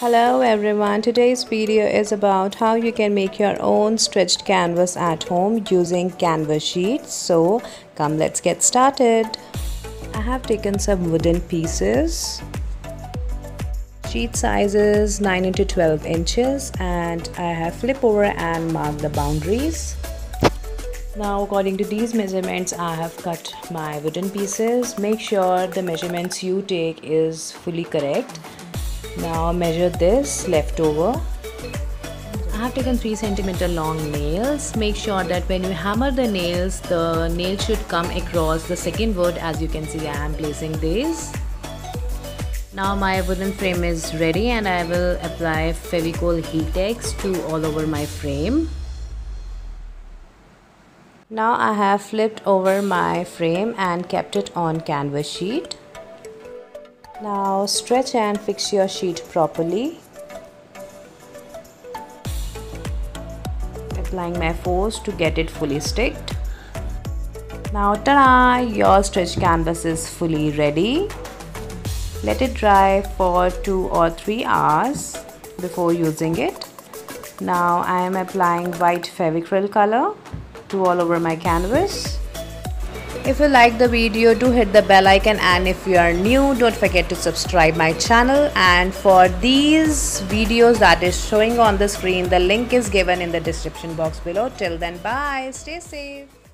Hello everyone, today's video is about how you can make your own stretched canvas at home using canvas sheets. So come let's get started. I have taken some wooden pieces. Sheet sizes 9 into 12 inches and I have flip over and marked the boundaries. Now according to these measurements I have cut my wooden pieces. Make sure the measurements you take is fully correct now measure this leftover I have taken 3 centimeter long nails. Make sure that when you hammer the nails, the nail should come across the second wood as you can see I am placing these. Now my wooden frame is ready and I will apply Fevicol Heatex to all over my frame. Now I have flipped over my frame and kept it on canvas sheet. Now stretch and fix your sheet properly. Applying my force to get it fully sticked. Now ta-da! Your stretch canvas is fully ready. Let it dry for 2 or 3 hours before using it. Now I am applying white Fevicryl color to all over my canvas. If you like the video, do hit the bell icon and if you are new, don't forget to subscribe my channel and for these videos that is showing on the screen, the link is given in the description box below. Till then, bye. Stay safe.